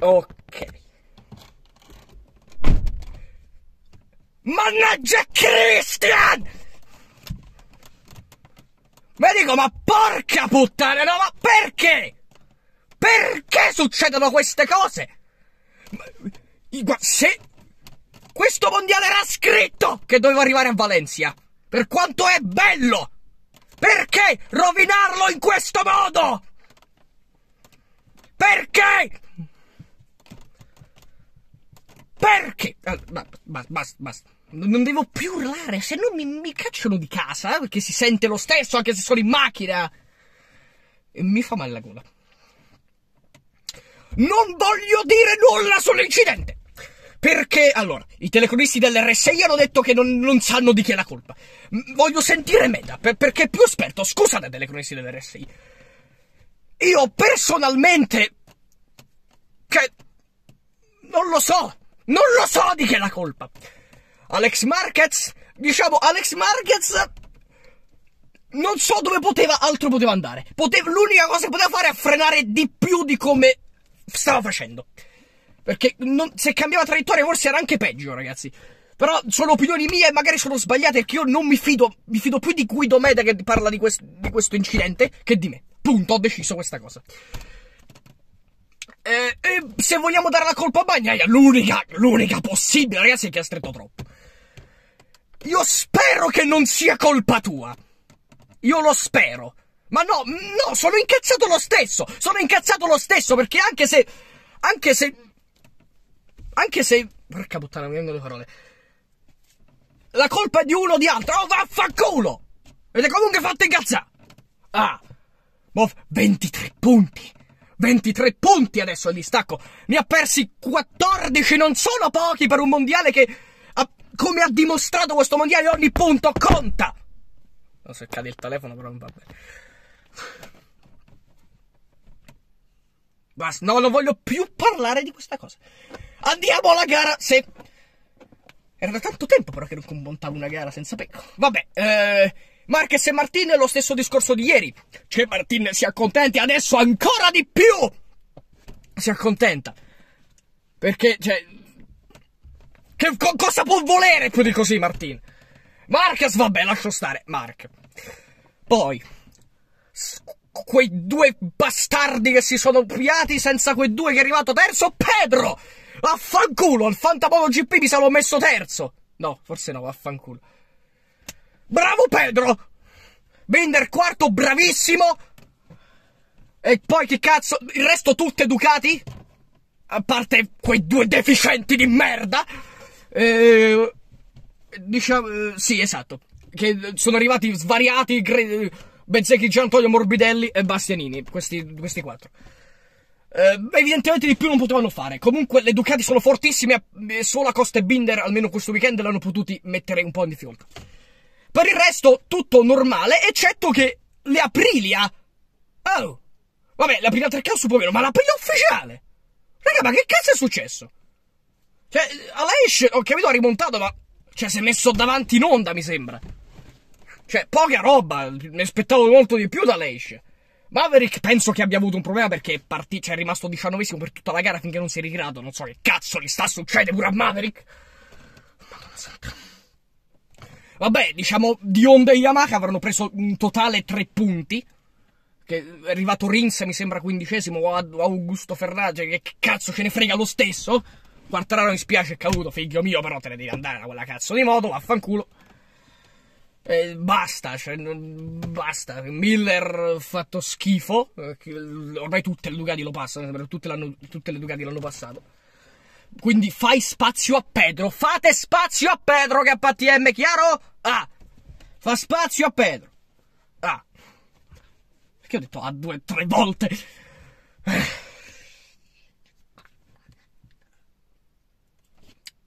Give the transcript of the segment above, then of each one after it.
ok. Mannaggia Christian! Ma dico, ma porca puttana, no, ma perché? Perché succedono queste cose? Ma, se questo mondiale era scritto che doveva arrivare a Valencia, per quanto è bello, perché rovinarlo in questo modo? Perché? Perché? Basta, basta, basta. Non devo più urlare, se no mi, mi cacciano di casa, eh, perché si sente lo stesso anche se sono in macchina. E mi fa male la gola. Non voglio dire nulla sull'incidente! Perché, allora, i telecronisti dell'RSI hanno detto che non, non, sanno di chi è la colpa. voglio sentire Meda, per, perché è più esperto. Scusate, telecronisti dell'RSI. Io personalmente... Che... Non lo so. Non lo so di chi è la colpa. Alex Marquez, diciamo, Alex Marquez non so dove poteva, altro poteva andare. Poteva, l'unica cosa che poteva fare è frenare di più di come stava facendo. Perché non, se cambiava traiettoria forse era anche peggio, ragazzi. Però sono opinioni mie e magari sono sbagliate perché io non mi fido, mi fido più di Guido Meda che parla di, quest, di questo incidente che di me. Punto, ho deciso questa cosa. Eh, e se vogliamo dare la colpa a Bagnaia, l'unica, l'unica possibile, ragazzi, è che ha stretto troppo. Io spero che non sia colpa tua. Io lo spero. Ma no, no, sono incazzato lo stesso. Sono incazzato lo stesso perché anche se. Anche se. Anche se. Porca puttana, mi vengono le parole. La colpa è di uno o di altro. Oh, vaffanculo! Avete comunque fatto incazzare. Ah. Boh, 23 punti. 23 punti adesso il distacco. Ne ha persi 14, non sono pochi per un mondiale che come ha dimostrato questo mondiale, ogni punto conta! Non so se cade il telefono, però non va bene. Basta, no, non voglio più parlare di questa cosa. Andiamo alla gara, se... Era da tanto tempo però che non commontavo una gara senza pecco. Vabbè, eh... Marquez e Martin lo stesso discorso di ieri. Cioè Martin si accontenti adesso ancora di più! Si accontenta. Perché, cioè, che co cosa può volere più di così, Martin? Marquez, vabbè, lascio stare. Mark. Poi, quei due bastardi che si sono piati senza quei due che è arrivato terzo, Pedro! Vaffanculo, il Fantamoto GP mi sono messo terzo. No, forse no, vaffanculo. Bravo Pedro! Binder quarto, bravissimo! E poi che cazzo, il resto tutte Ducati? A parte quei due deficienti di merda! Diciamo, eh, sì, esatto. Che sono arrivati svariati, cre- Bezzecchi, Gian Antonio Morbidelli e Bastianini, questi, questi quattro. Eh, evidentemente di più non potevano fare. Comunque le Ducati sono fortissime solo Costa e Binder, almeno questo weekend, l'hanno potuti mettere un po' in difficoltà. Per il resto, tutto normale, eccetto che le Aprilia... Oh! Vabbè, l'Aprilia 3K su po' meno, ma l'Aprilia ufficiale! Raga, ma che cazzo è successo? Cioè, Aleix, ho capito, ha rimontato, ma... Cioè, si è messo davanti in onda, mi sembra. Cioè, poca roba, ne aspettavo molto di più da Aleix. Maverick penso che abbia avuto un problema perché è, partito, cioè, è rimasto diciannovesimo per tutta la gara finché non si è ritirato. Non so che cazzo gli sta succedendo pure a Maverick. Madonna santa. Vabbè, diciamo, di Honda e Yamaha avranno preso in totale tre punti. Che è arrivato Rins, mi sembra quindicesimo, o Augusto Ferragge, che cazzo ce ne frega lo stesso. Quartararo mi spiace è caduto, figlio mio, però te ne devi andare da quella cazzo di moto, vaffanculo. E basta, cioè, basta. Miller fatto schifo. Ormai tutte le Ducati lo passano, tutte, tutte le Ducati l'hanno passato. Quindi fai spazio a Pedro. Fate spazio a Pedro che a PTM, chiaro? Ah. Fa spazio a Pedro. Ah. Perché ho detto a ah, due, tre volte?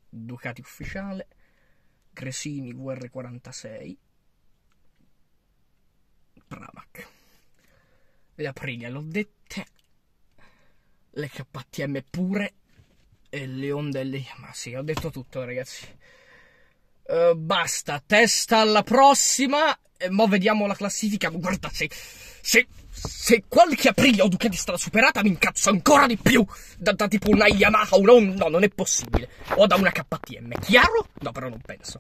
Ducati ufficiale, Cresini VR46, Pramac. Le Aprilia l'ho dette, le KTM pure e le onde le... Ma sì, ho detto tutto ragazzi. Uh, basta, testa alla prossima eh, mo vediamo la classifica. Guarda, se, se, se qualche Aprilia o Ducati stata superata, mi incazzo ancora di più. Da, da tipo una Yamaha o no, no, non è possibile. O da una KTM. Chiaro? No, però non penso.